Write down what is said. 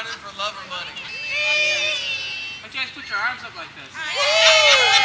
running for love or money. Put your arms up like this.